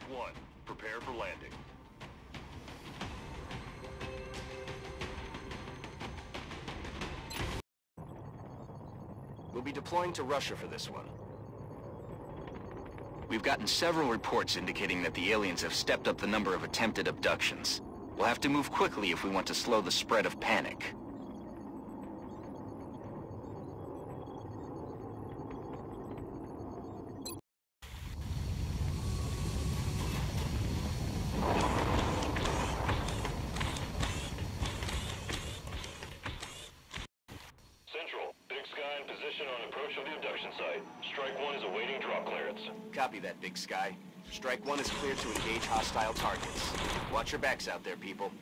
Strike one. Prepare for landing. We'll be deploying to Russia for this one. We've gotten several reports indicating that the aliens have stepped up the number of attempted abductions. We'll have to move quickly if we want to slow the spread of panic. Strike one is clear to engage hostile targets. Watch your backs out there, people.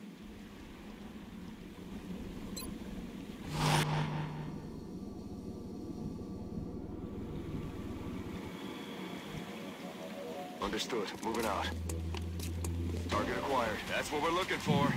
Understood. Moving out. Target acquired. That's what we're looking for.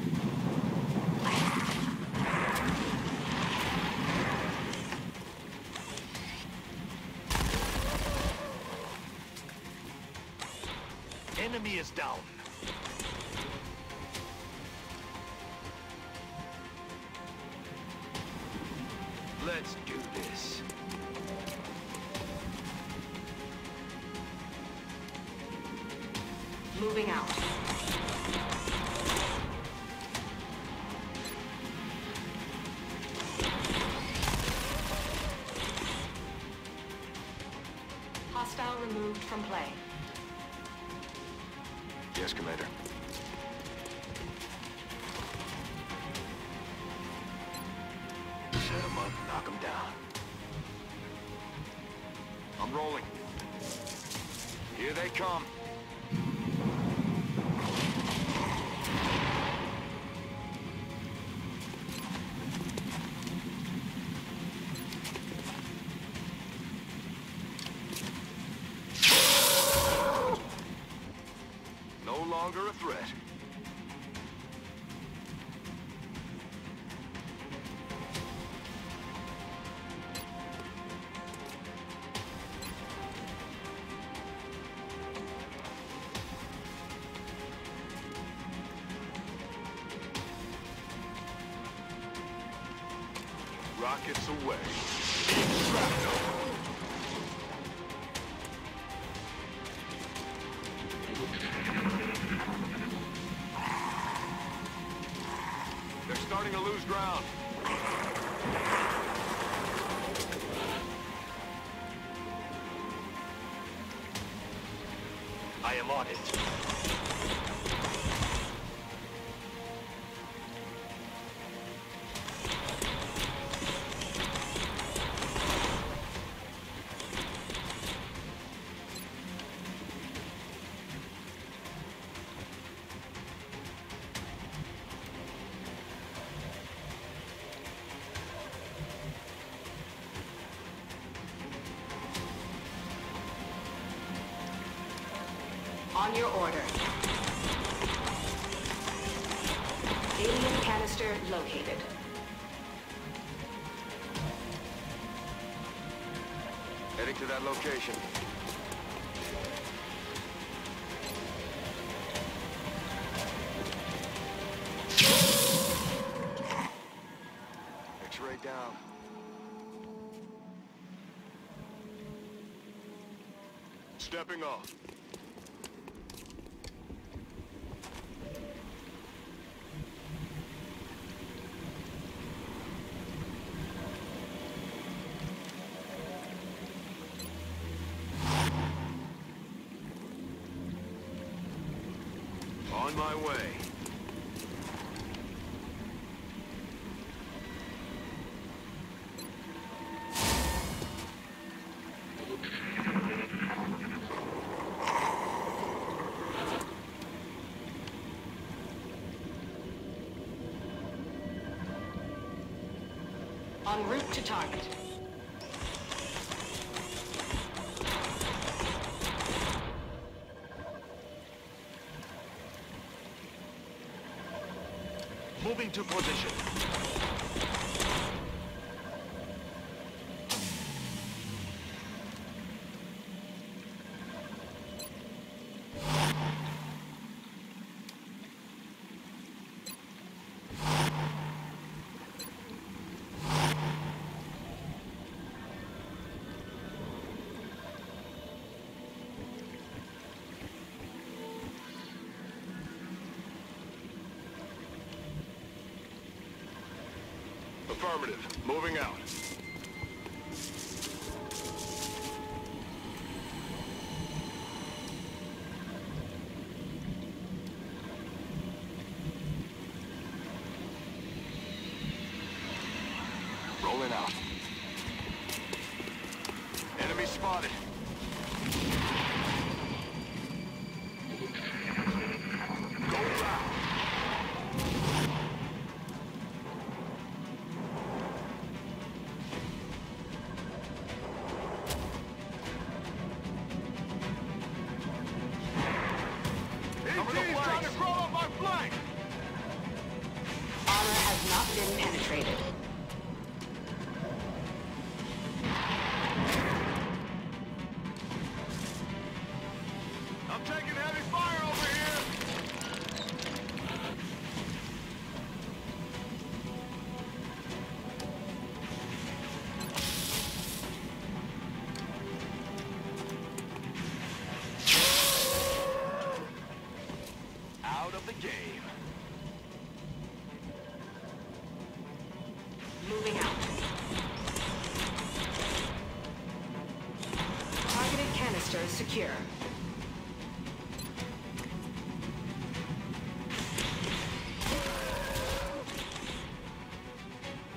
Rockets away. They're starting to lose ground. I am on it. On your order. Alien canister located. Heading to that location. X-ray down. Stepping off. On my way. En route to target. Moving to position. Affirmative. Moving out. Rolling out. Enemy spotted. Game. Moving out. Targeted canister secure.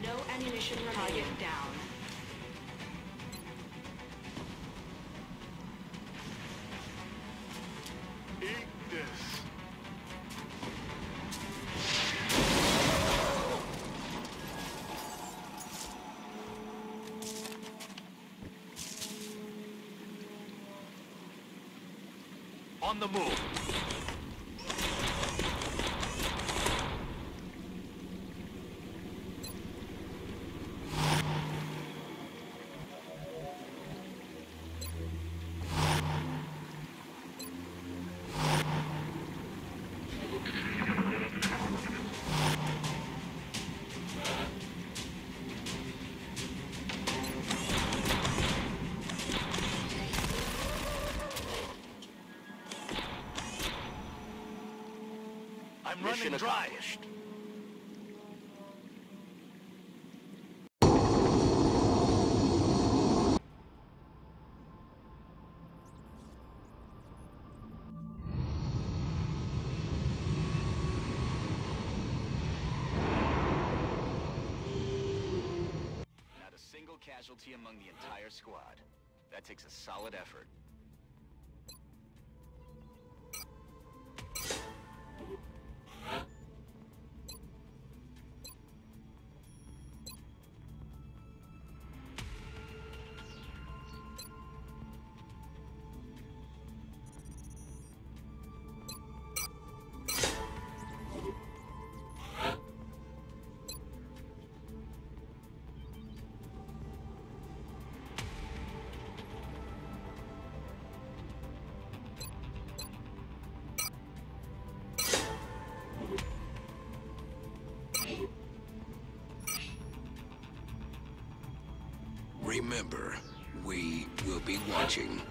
No ammunition remaining. Target down. On the move. Mission accomplished. Not a single casualty among the entire squad. That takes a solid effort. Remember, we will be watching.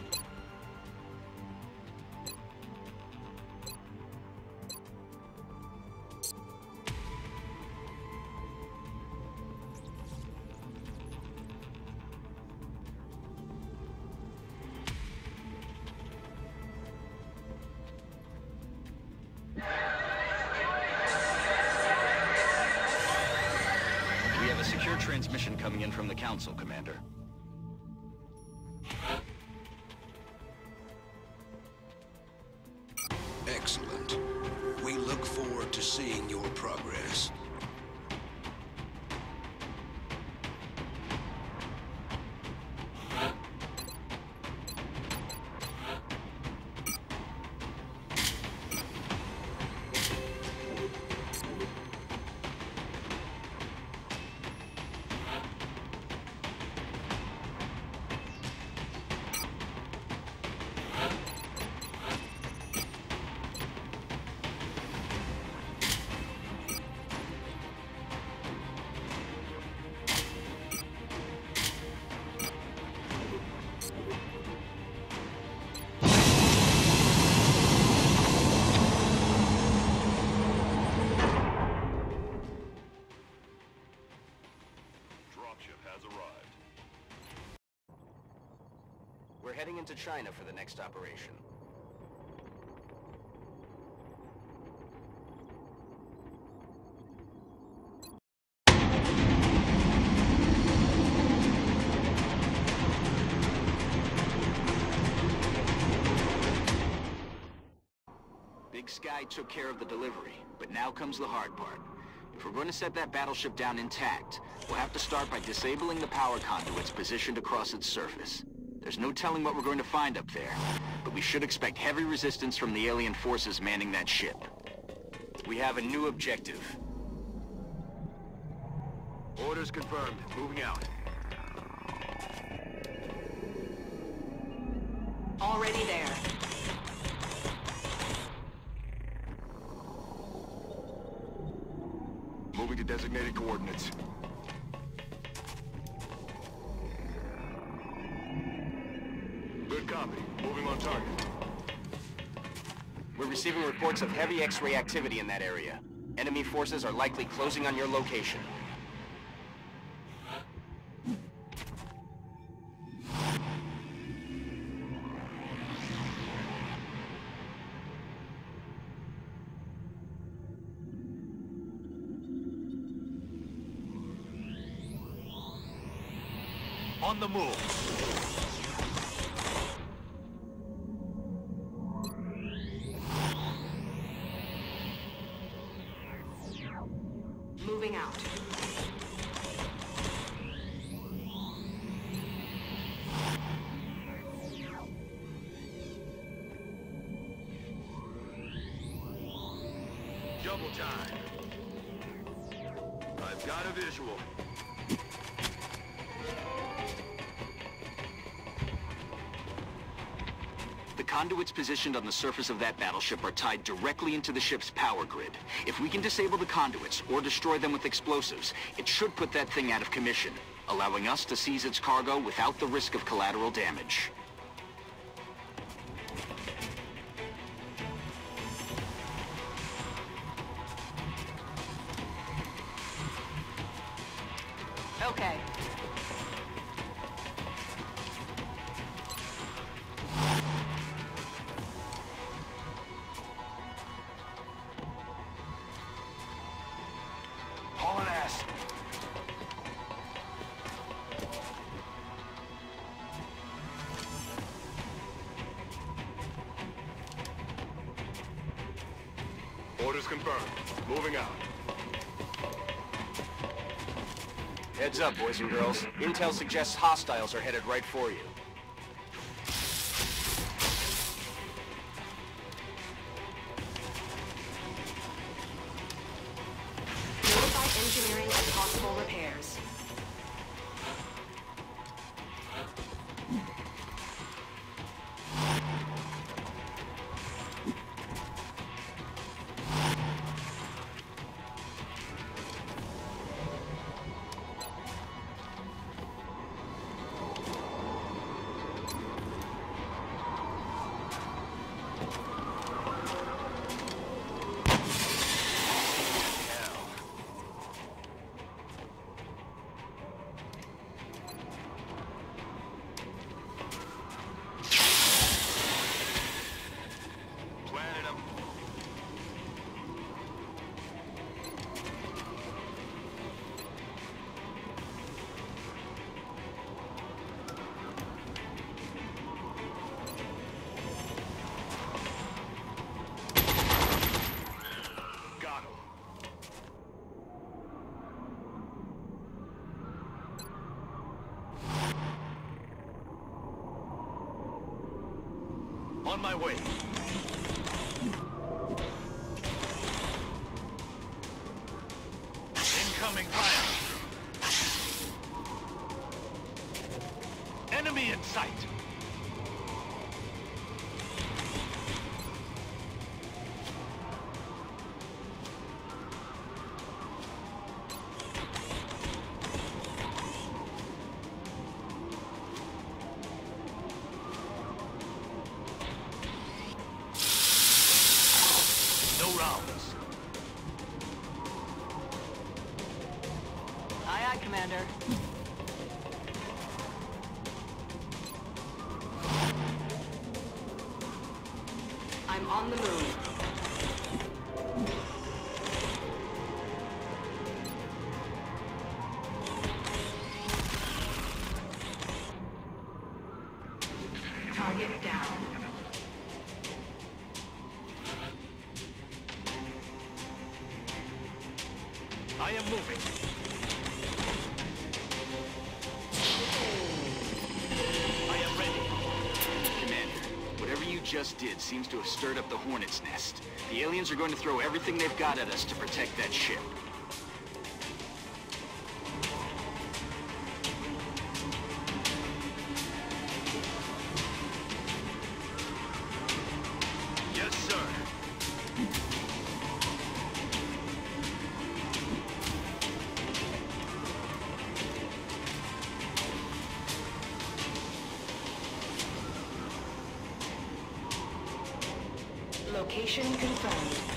We have a secure transmission coming in from the Council, Commander. We're heading into China for the next operation. Big Sky took care of the delivery, but now comes the hard part. If we're going to set that battleship down intact, we'll have to start by disabling the power conduits positioned across its surface. There's no telling what we're going to find up there, but we should expect heavy resistance from the alien forces manning that ship. We have a new objective. Orders confirmed. Moving out. Already there. Moving to designated coordinates. Target. We're receiving reports of heavy X-ray activity in that area. Enemy forces are likely closing on your location. Positioned on the surface of that battleship are tied directly into the ship's power grid. If we can disable the conduits or destroy them with explosives, it should put that thing out of commission, allowing us to seize its cargo without the risk of collateral damage. Up, boys and girls. Intel suggests hostiles are headed right for you. On my way. Seems to have stirred up the Hornet's nest. The aliens are going to throw everything they've got at us to protect that ship. Location confirmed.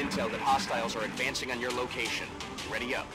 Intel that hostiles are advancing on your location. Ready up.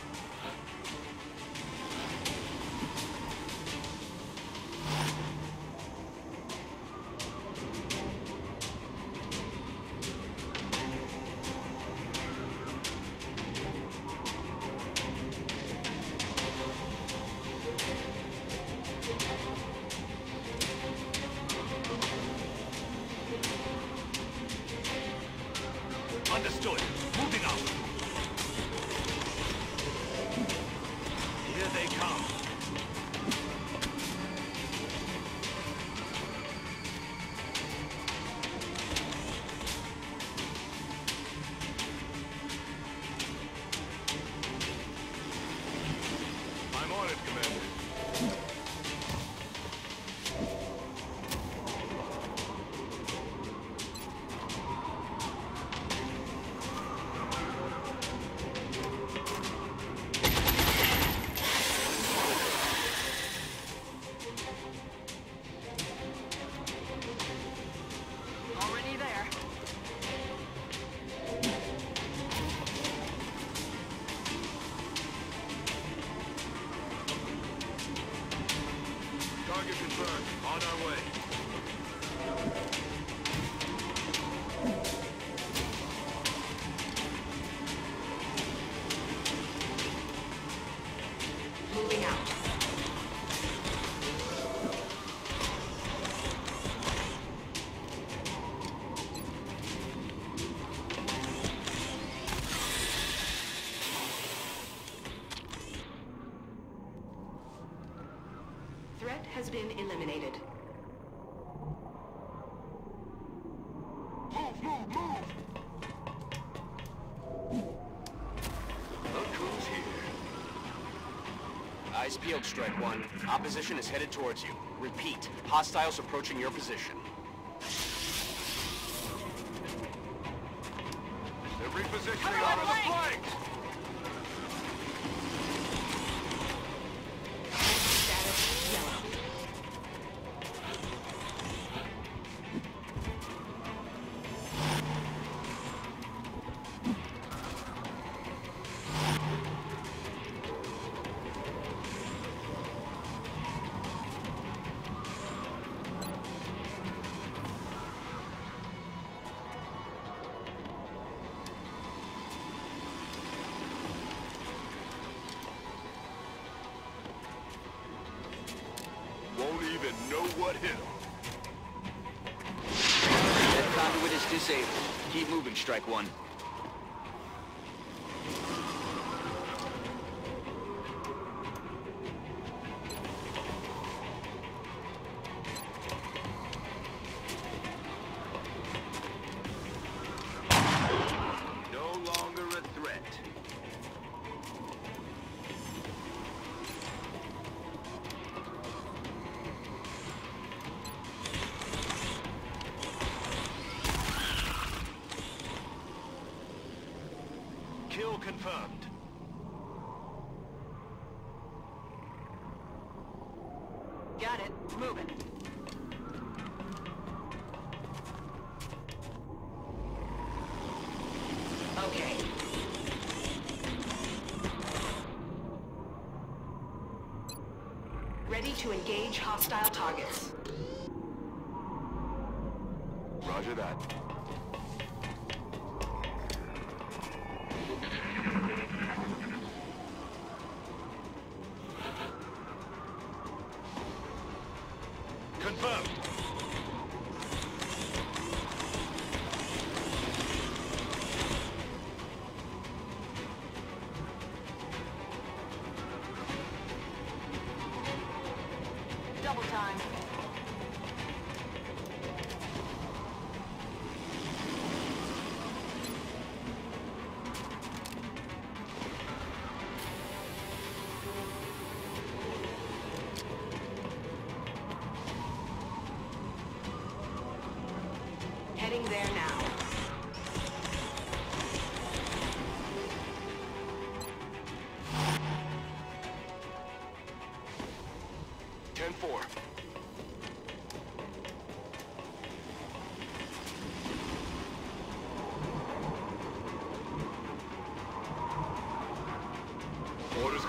Peeled, Strike One. Opposition is headed towards you. Repeat, hostiles approaching your position. Know what hit 'em. That conduit is disabled. Keep moving, Strike One. To engage hostile targets. Roger that.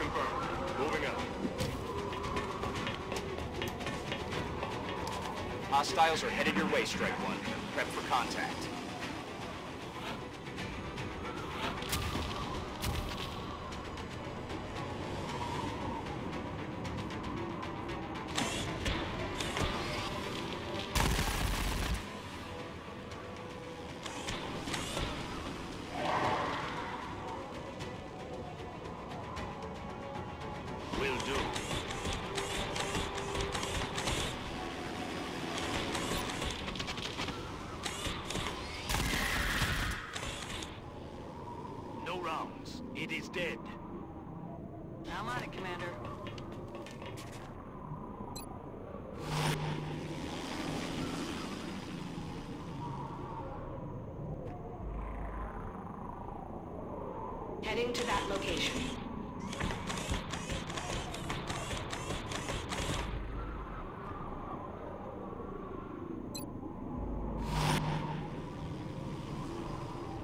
Confirmed. Moving out. Hostiles are headed your way, Strike One. Prep for contact.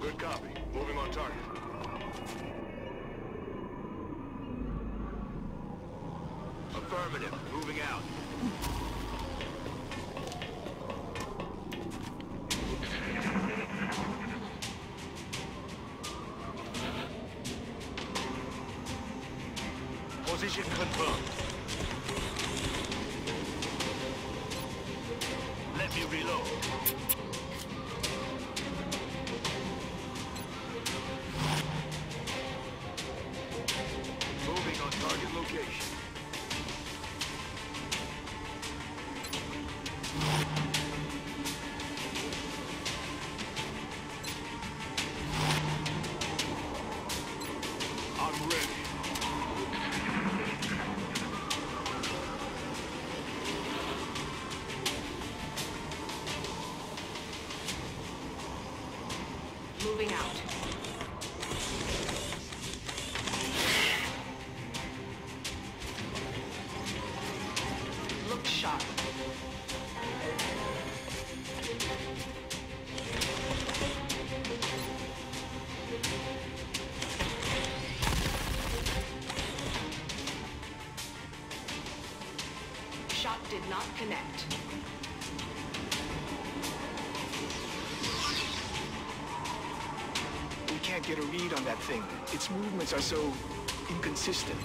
Good copy. Moving on target. Affirmative. Moving out. Position confirmed. Did not connect. We can't get a read on that thing. Its movements are so inconsistent.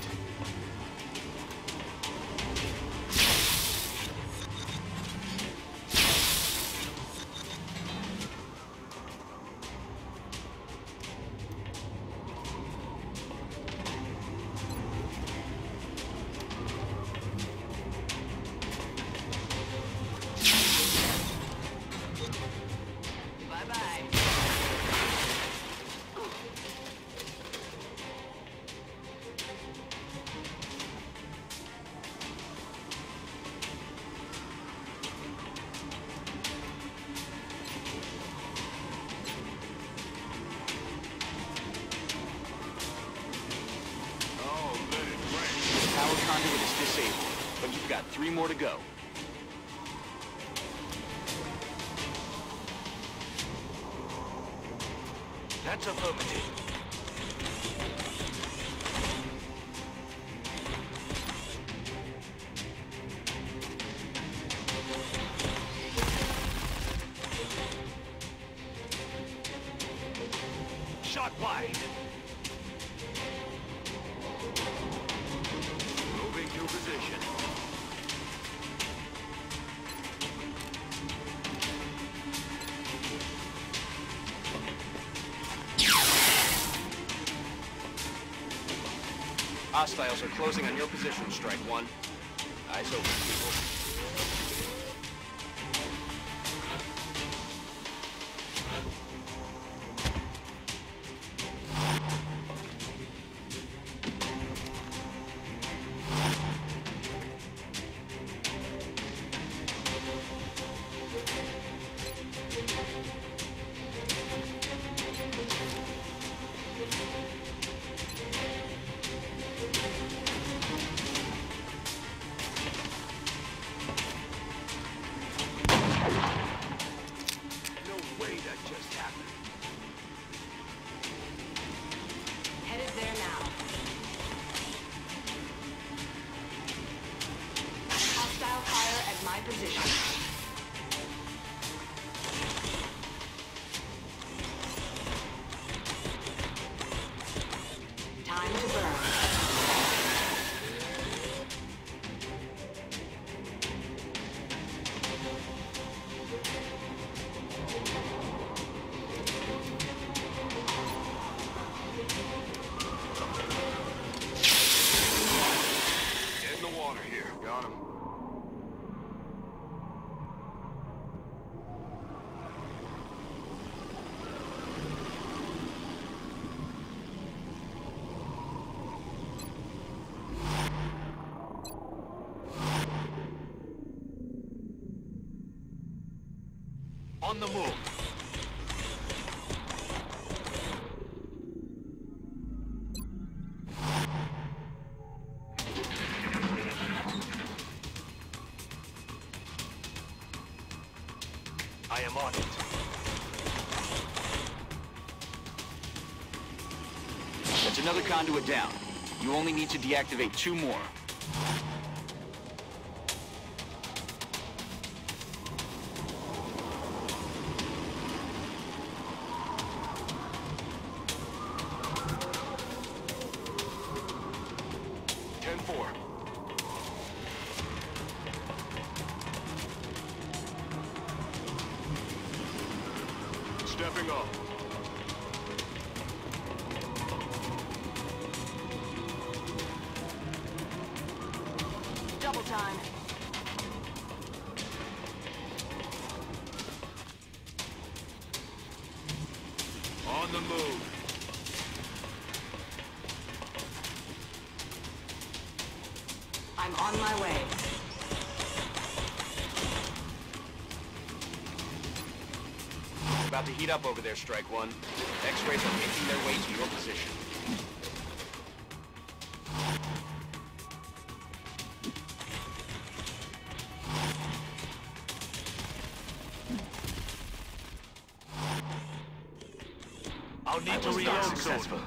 conduit is disabled, but you've got three more to go. That's affirmative. On the move. I am on it. That's another conduit down. You only need to deactivate two more. About to heat up over there, Strike One. X-rays are making their way to your position. I'll need to reload successful.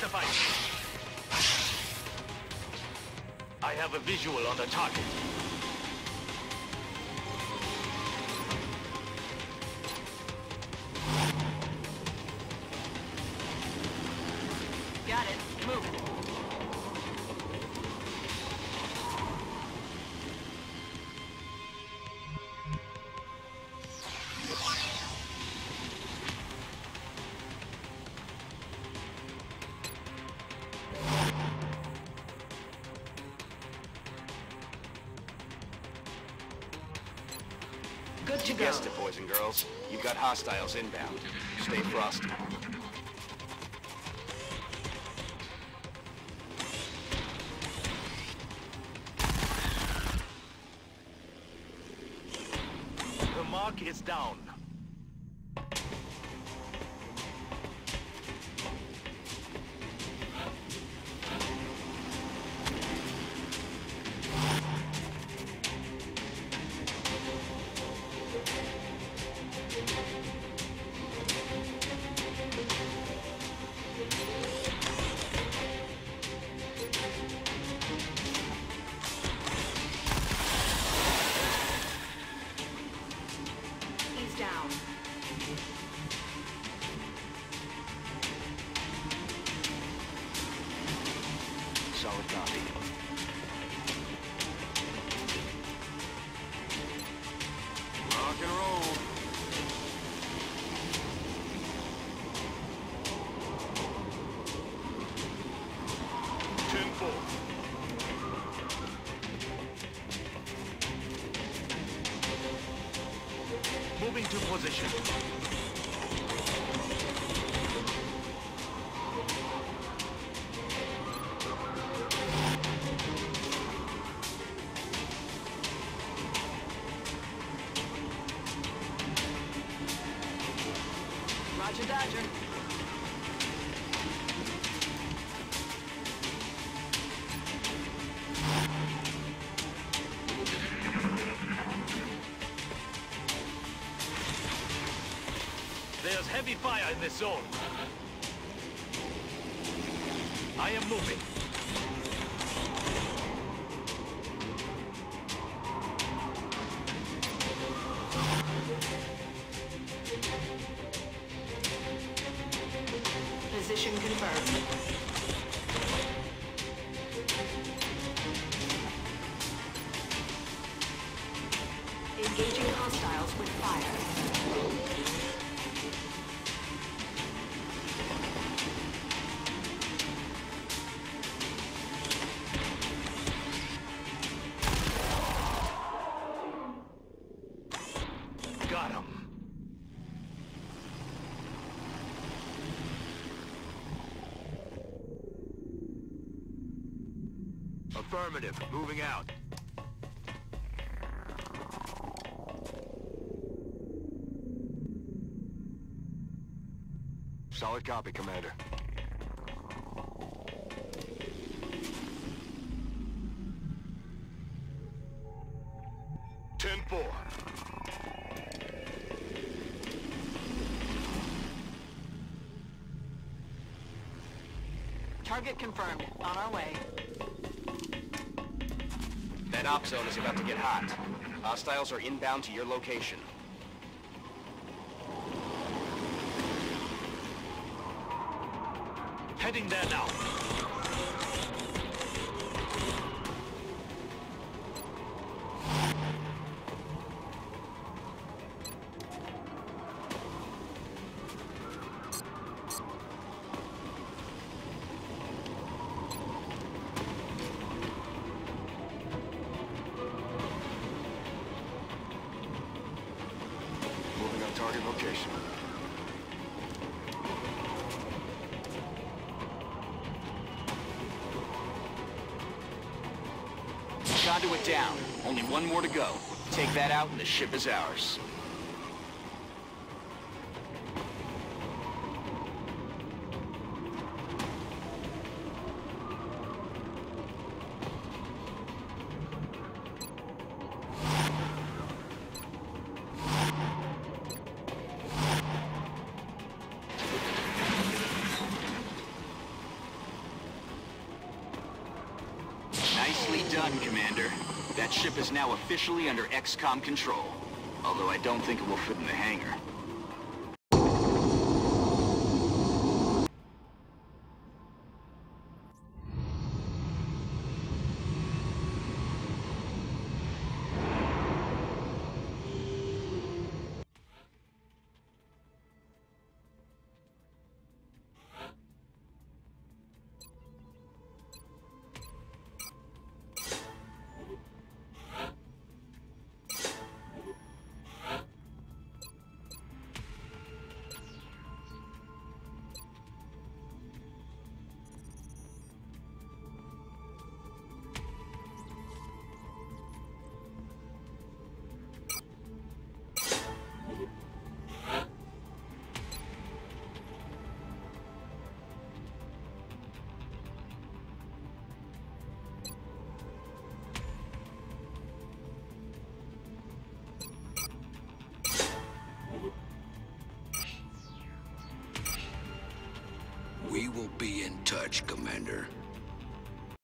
I have a visual on the target. You guessed it, boys and girls. You've got hostiles inbound. Stay frosty. The mark is down. Fire in this zone. Affirmative. Moving out. Solid copy, Commander. Ten four. Target confirmed. On our way. Op zone is about to get hot. Hostiles are inbound to your location. Heading there now. And the ship is ours. Officially under XCOM control. Although I don't think it will fit in the hangar.